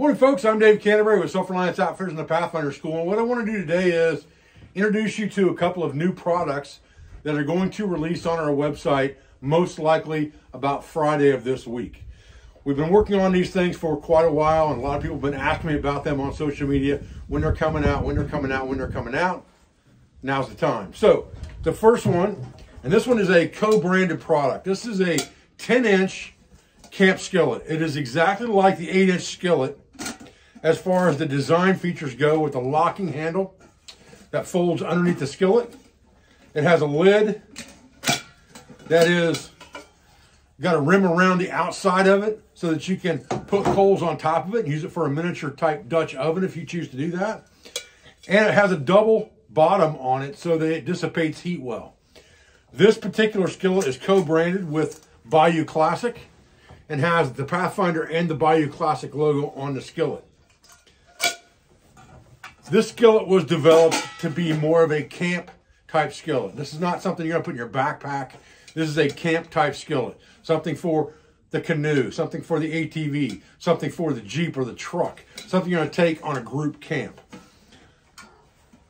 Morning, folks. I'm Dave Canterbury with Self Reliance Outfitters and the Pathfinder School. And what I want to do today is introduce you to a couple of new products that are going to release on our website, most likely about Friday of this week. We've been working on these things for quite a while, and a lot of people have been asking me about them on social media when they're coming out, when they're coming out, when they're coming out. Now's the time. So, the first one, and this one is a co branded product. This is a 10 inch camp skillet. It is exactly like the 8 inch skillet as far as the design features go with the locking handle that folds underneath the skillet. It has a lid that is got a rim around the outside of it so that you can put coals on top of it and use it for a miniature type Dutch oven if you choose to do that. And it has a double bottom on it so that it dissipates heat well. This particular skillet is co-branded with Bayou Classic and has the Pathfinder and the Bayou Classic logo on the skillet. This skillet was developed to be more of a camp type skillet. This is not something you're gonna put in your backpack. This is a camp type skillet. Something for the canoe, something for the ATV, something for the Jeep or the truck, something you're gonna take on a group camp.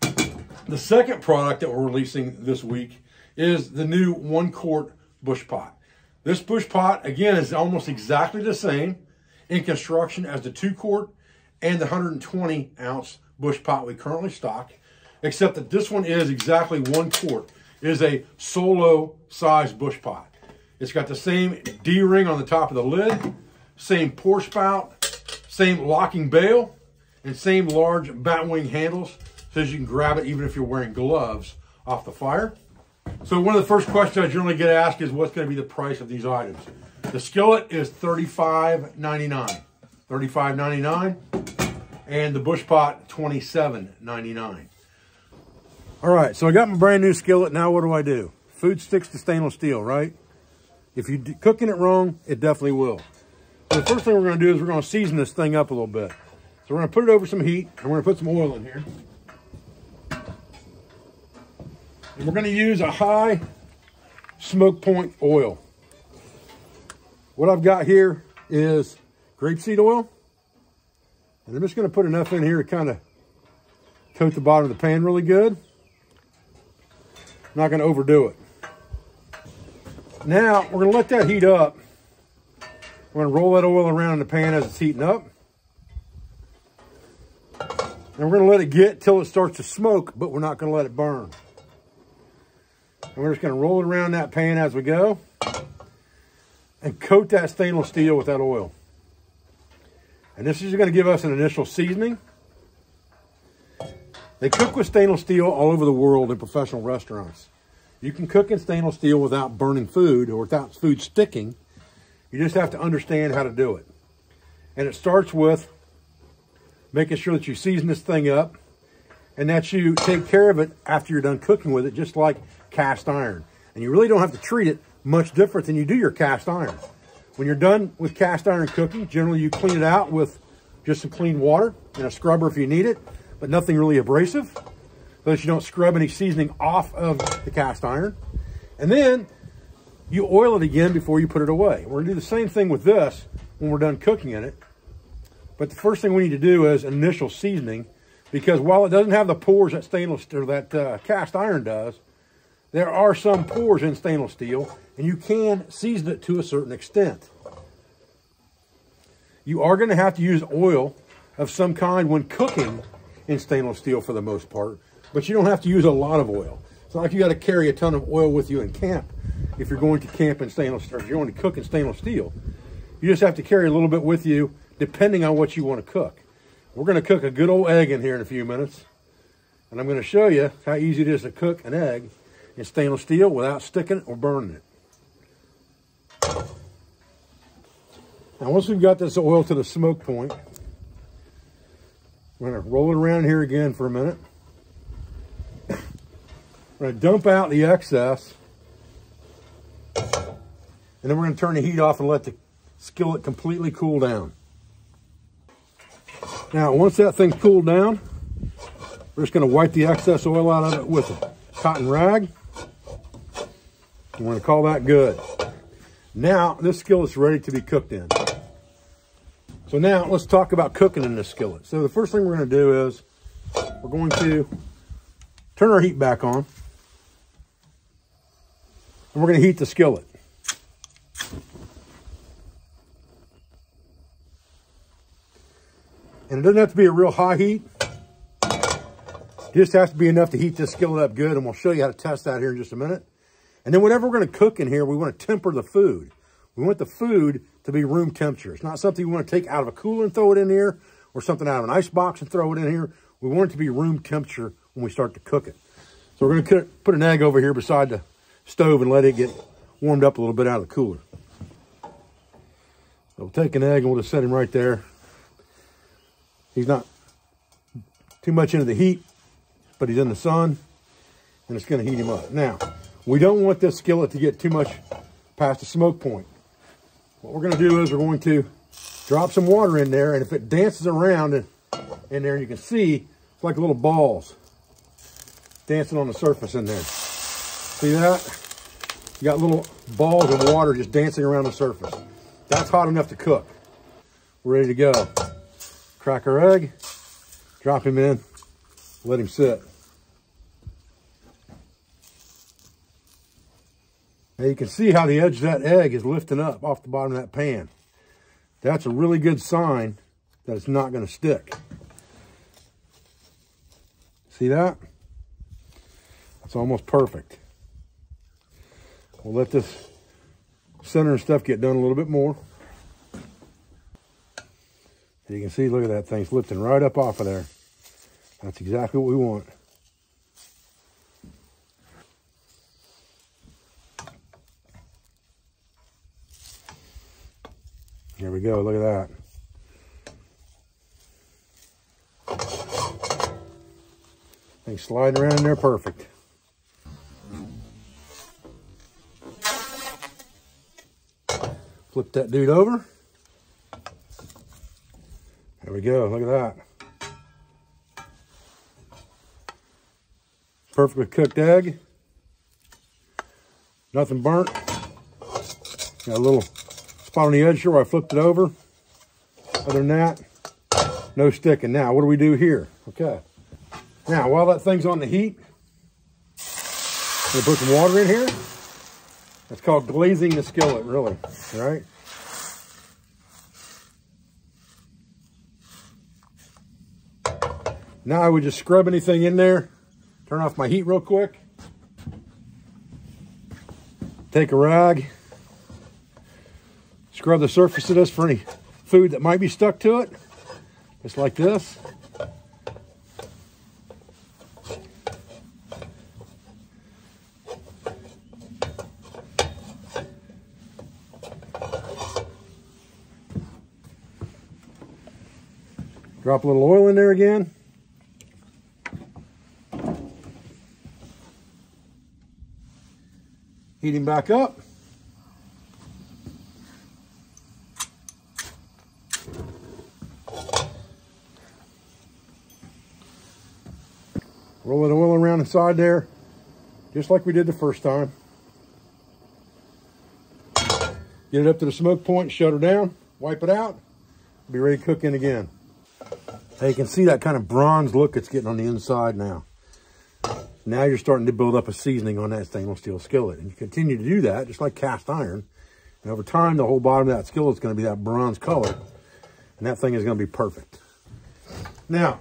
The second product that we're releasing this week is the new one quart bush pot. This bush pot, again, is almost exactly the same in construction as the two quart and the 120 ounce bush pot we currently stock, except that this one is exactly one quart. It is a solo size bush pot. It's got the same D-ring on the top of the lid, same pour spout, same locking bail, and same large bat wing handles so you can grab it even if you're wearing gloves off the fire. So one of the first questions I generally get asked is what's going to be the price of these items. The skillet is $35.99. $35.99 and the bush pot $27.99. All right, so I got my brand new skillet. Now what do I do? Food sticks to stainless steel, right? If you're cooking it wrong, it definitely will. So the first thing we're gonna do is we're gonna season this thing up a little bit. So we're gonna put it over some heat and we're gonna put some oil in here. And we're gonna use a high smoke point oil. What I've got here is grapeseed oil. And I'm just gonna put enough in here to kind of coat the bottom of the pan really good. I'm not gonna overdo it. Now, we're gonna let that heat up. We're gonna roll that oil around in the pan as it's heating up. And we're gonna let it get till it starts to smoke, but we're not gonna let it burn. And we're just gonna roll it around that pan as we go and coat that stainless steel with that oil. And this is gonna give us an initial seasoning. They cook with stainless steel all over the world in professional restaurants. You can cook in stainless steel without burning food or without food sticking. You just have to understand how to do it. And it starts with making sure that you season this thing up and that you take care of it after you're done cooking with it, just like cast iron. And you really don't have to treat it much different than you do your cast iron. When you're done with cast iron cooking, generally you clean it out with just some clean water and a scrubber if you need it, but nothing really abrasive so that you don't scrub any seasoning off of the cast iron. And then you oil it again before you put it away. We're gonna do the same thing with this when we're done cooking in it. But the first thing we need to do is initial seasoning because while it doesn't have the pores that stainless or that uh, cast iron does, there are some pores in stainless steel and you can season it to a certain extent. You are going to have to use oil of some kind when cooking in stainless steel for the most part, but you don't have to use a lot of oil. It's not like you got to carry a ton of oil with you in camp if you're going to camp in stainless steel, if you're going to cook in stainless steel. You just have to carry a little bit with you depending on what you want to cook. We're going to cook a good old egg in here in a few minutes. And I'm going to show you how easy it is to cook an egg in stainless steel without sticking it or burning it. Now once we've got this oil to the smoke point, we're going to roll it around here again for a minute. We're to dump out the excess. And then we're going to turn the heat off and let the skillet completely cool down. Now, once that thing's cooled down, we're just going to wipe the excess oil out of it with a cotton rag. We're to call that good. Now, this skillet's ready to be cooked in. So now let's talk about cooking in this skillet. So the first thing we're going to do is we're going to turn our heat back on. And we're going to heat the skillet. And it doesn't have to be a real high heat. It just has to be enough to heat this skillet up good. And we'll show you how to test that here in just a minute. And then whatever we're going to cook in here, we want to temper the food. We want the food to be room temperature. It's not something you want to take out of a cooler and throw it in here or something out of an ice box and throw it in here. We want it to be room temperature when we start to cook it. So we're going to put an egg over here beside the stove and let it get warmed up a little bit out of the cooler. So we'll take an egg and we'll just set him right there. He's not too much into the heat, but he's in the sun and it's going to heat him up. Now, we don't want this skillet to get too much past the smoke point. What we're going to do is we're going to drop some water in there, and if it dances around in, in there, you can see it's like little balls dancing on the surface in there. See that? You got little balls of water just dancing around the surface. That's hot enough to cook. We're ready to go. Crack our egg, drop him in, let him sit. Now you can see how the edge of that egg is lifting up off the bottom of that pan. That's a really good sign that it's not going to stick. See that? It's almost perfect. We'll let this center and stuff get done a little bit more. You can see, look at that thing's lifting right up off of there. That's exactly what we want. There we go, look at that. Thing sliding around in there perfect. Flip that dude over. There we go, look at that. Perfectly cooked egg. Nothing burnt. Got a little on the edge here where I flipped it over. Other than that, no sticking. Now, what do we do here? Okay. Now, while that thing's on the heat, I'm gonna put some water in here. That's called glazing the skillet, really, all right? Now I would just scrub anything in there, turn off my heat real quick, take a rag, scrub the surface of this for any food that might be stuck to it, just like this. Drop a little oil in there again. Heat him back up. Roll the oil around inside there, just like we did the first time. Get it up to the smoke point, shut her down, wipe it out, be ready to cook in again. Now you can see that kind of bronze look it's getting on the inside now. Now you're starting to build up a seasoning on that stainless steel skillet. And you continue to do that, just like cast iron. And over time, the whole bottom of that skillet is going to be that bronze color. And that thing is going to be perfect. Now,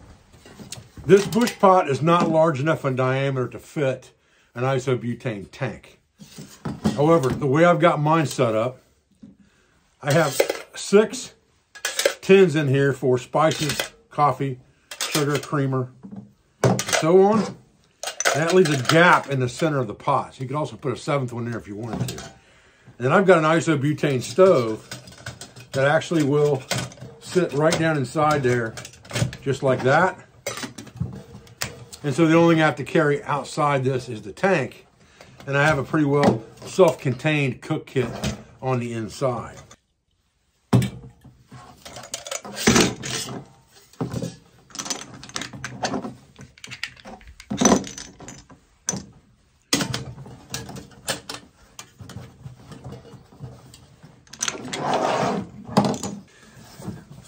this bush pot is not large enough in diameter to fit an isobutane tank. However, the way I've got mine set up, I have six tins in here for spices, coffee, sugar, creamer, and so on. And that leaves a gap in the center of the pot. So you could also put a seventh one there if you wanted to. And I've got an isobutane stove that actually will sit right down inside there, just like that. And so the only thing I have to carry outside this is the tank. And I have a pretty well self-contained cook kit on the inside.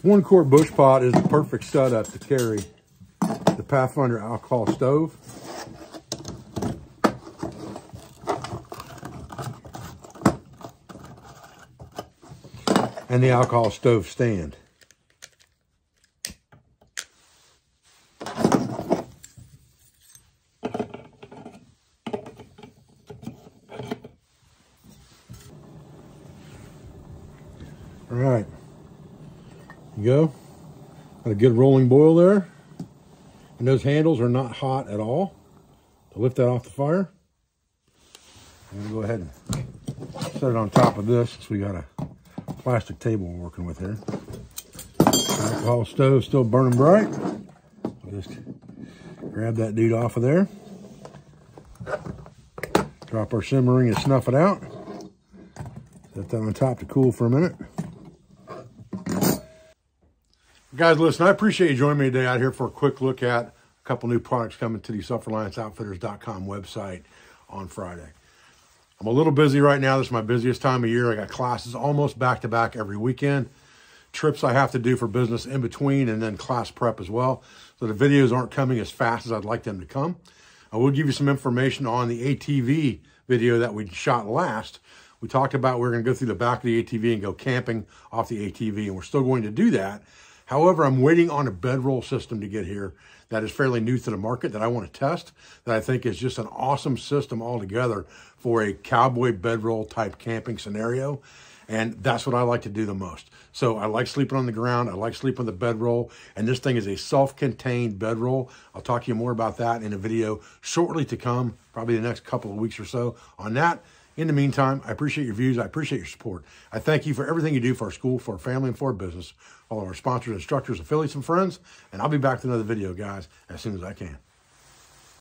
one quart bush pot is the perfect setup to carry Pathfinder alcohol stove. And the alcohol stove stand. All right. You go. Got a good rolling boil there. And those handles are not hot at all. To lift that off the fire. I'm gonna go ahead and set it on top of this since we got a plastic table we're working with here. Alcohol stove still burning bright. Just grab that dude off of there. Drop our simmer ring and snuff it out. Set that on top to cool for a minute. Guys, listen, I appreciate you joining me today out here for a quick look at a couple new products coming to the selfrelianceoutfitters.com website on Friday. I'm a little busy right now. This is my busiest time of year. I got classes almost back to back every weekend. Trips I have to do for business in between and then class prep as well. So the videos aren't coming as fast as I'd like them to come. I will give you some information on the ATV video that we shot last. We talked about we are going to go through the back of the ATV and go camping off the ATV, and we're still going to do that However, I'm waiting on a bedroll system to get here that is fairly new to the market that I want to test, that I think is just an awesome system altogether for a cowboy bedroll type camping scenario. And that's what I like to do the most. So I like sleeping on the ground. I like sleeping on the bedroll. And this thing is a self-contained bedroll. I'll talk to you more about that in a video shortly to come, probably the next couple of weeks or so on that. In the meantime, I appreciate your views. I appreciate your support. I thank you for everything you do for our school, for our family, and for our business, all of our sponsors, instructors, affiliates, and friends. And I'll be back with another video, guys, as soon as I can.